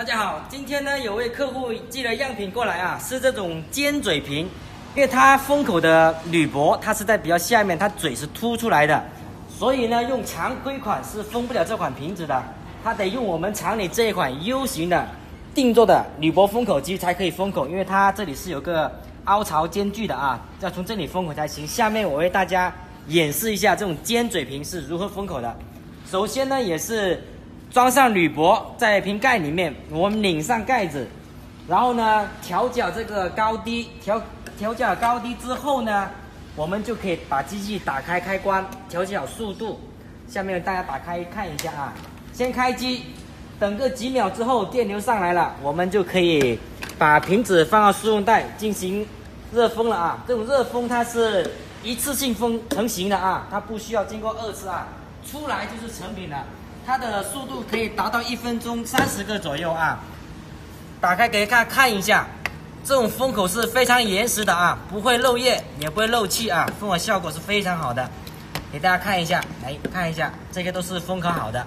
大家好，今天呢有位客户寄了样品过来啊，是这种尖嘴瓶，因为它封口的铝箔它是在比较下面，它嘴是凸出来的，所以呢用常规款是封不了这款瓶子的，它得用我们厂里这一款 U 型的定做的铝箔封口机才可以封口，因为它这里是有个凹槽间距的啊，要从这里封口才行。下面我为大家演示一下这种尖嘴瓶是如何封口的。首先呢也是。装上铝箔在瓶盖里面，我们拧上盖子，然后呢调角这个高低，调调角高低之后呢，我们就可以把机器打开开关，调节好速度。下面大家打开看一下啊，先开机，等个几秒之后电流上来了，我们就可以把瓶子放到输用带进行热封了啊。这种热封它是一次性封成型的啊，它不需要经过二次啊，出来就是成品了。它的速度可以达到一分钟三十个左右啊！打开给大家看一下，这种封口是非常严实的啊，不会漏液，也不会漏气啊，封口效果是非常好的。给大家看一下，来看一下，这个都是封口好的。